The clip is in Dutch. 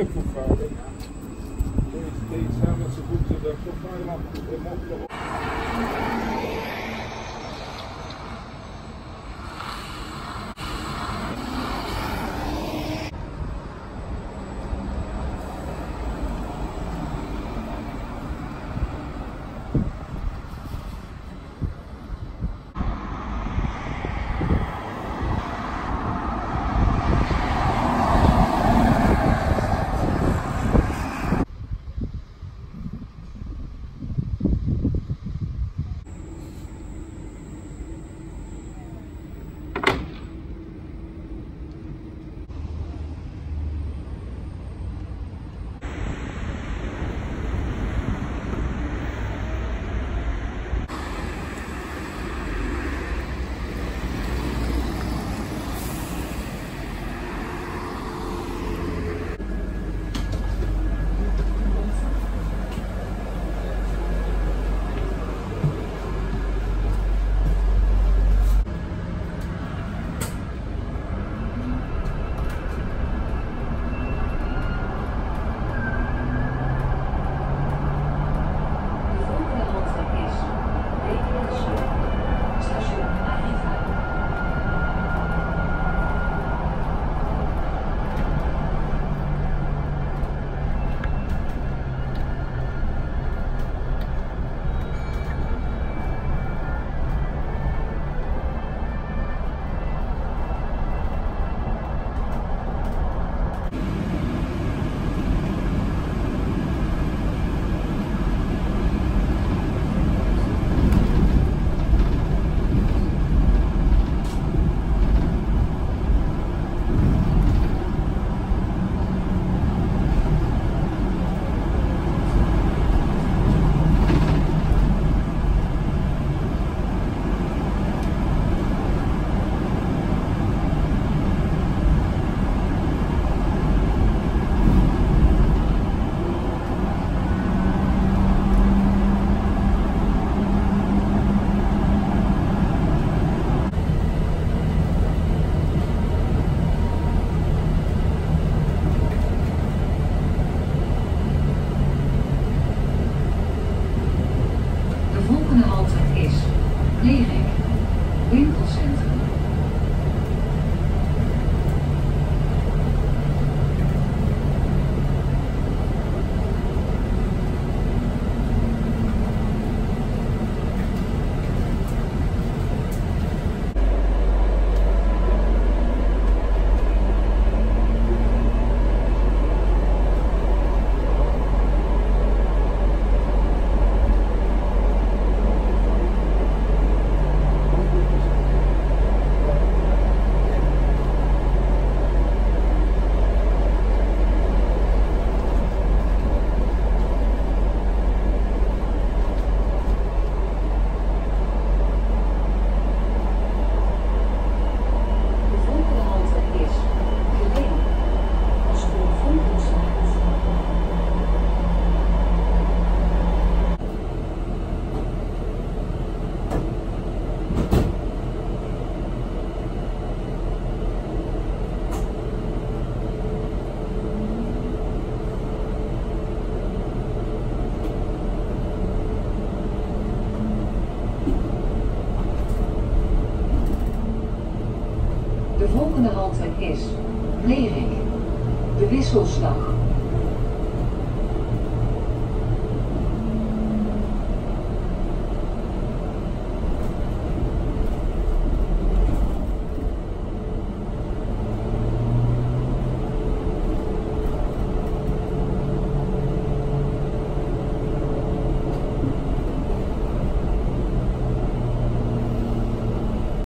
leuk voor vader. Steeds samen met zijn voeten, dat zo vader De volgende halte is Lerik. De Wisselslag.